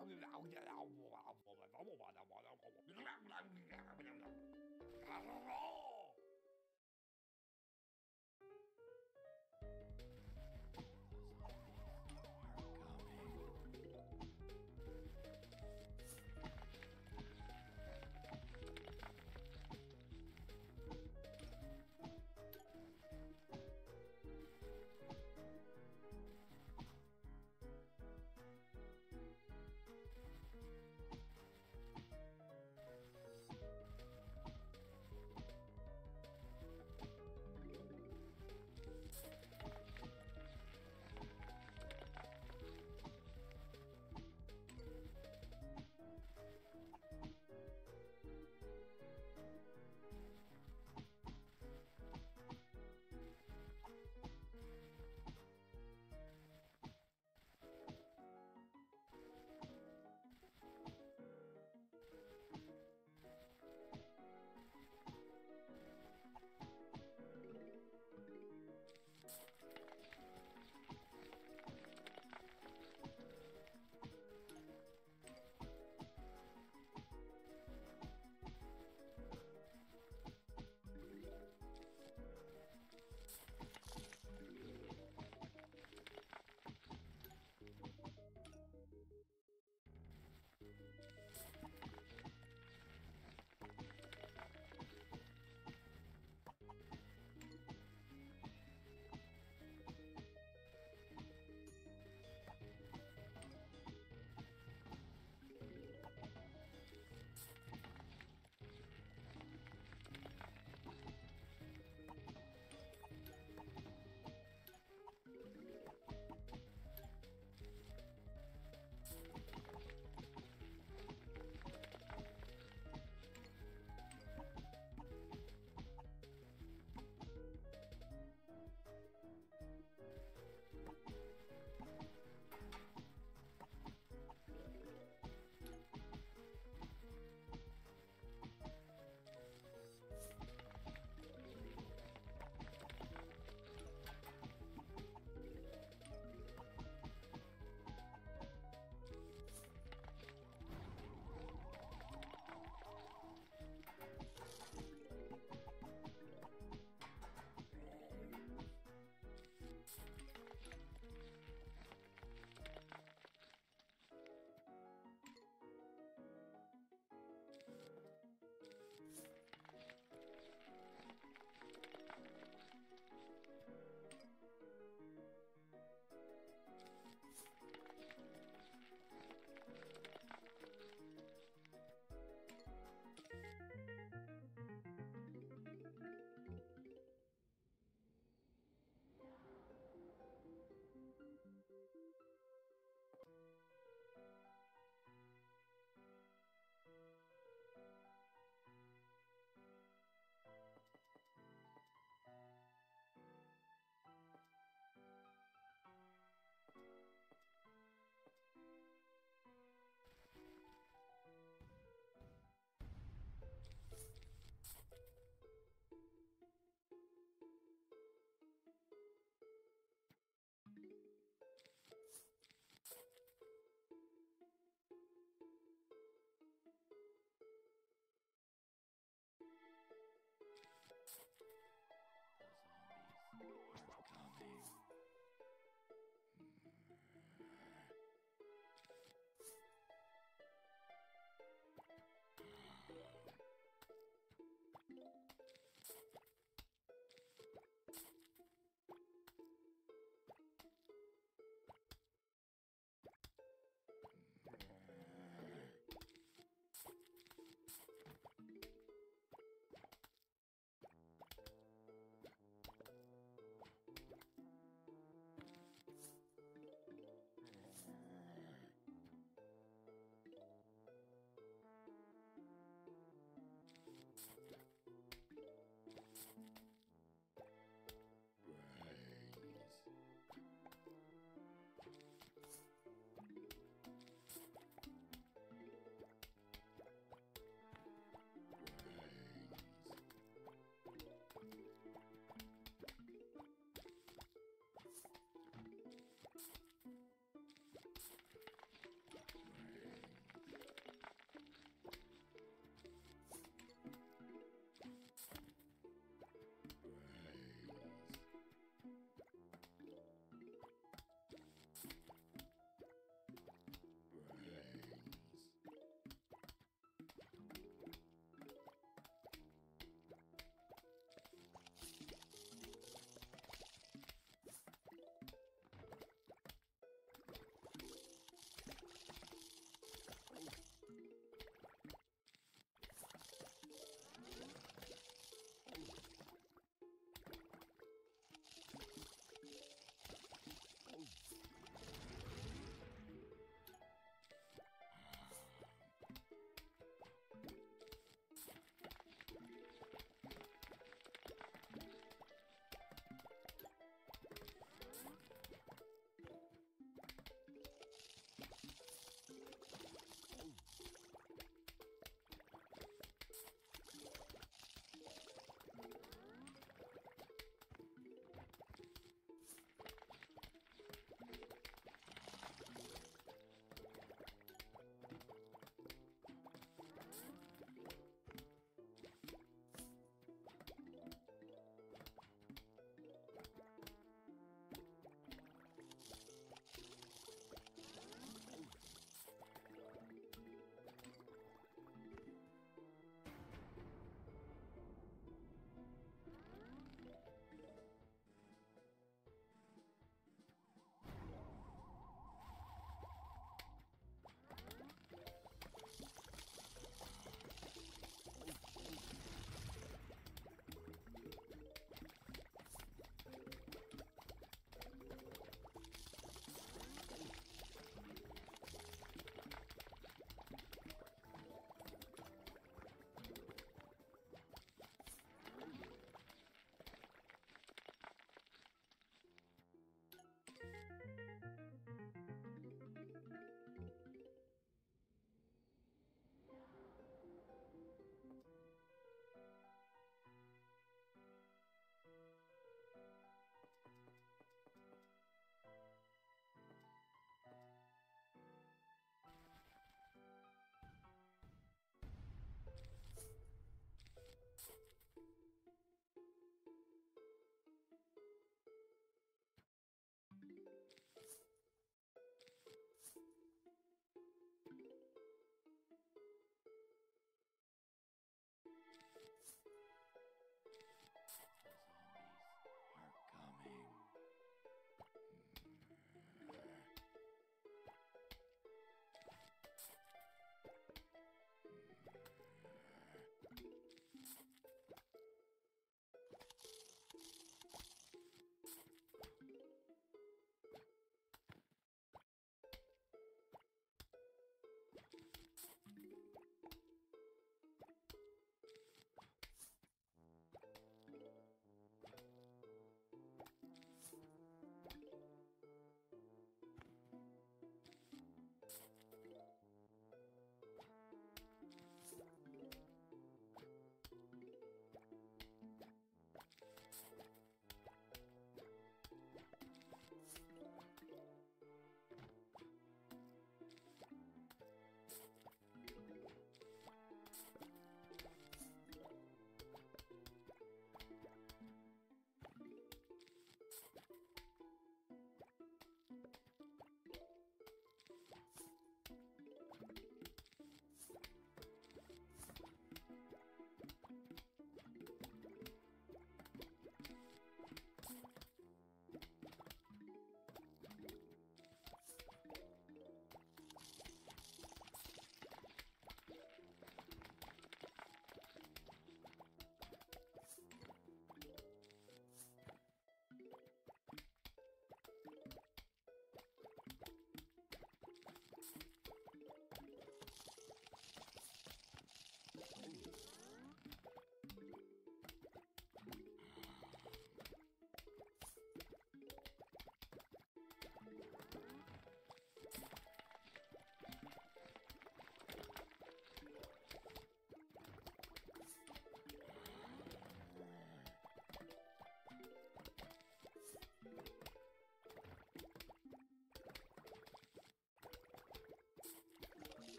Hello.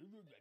like,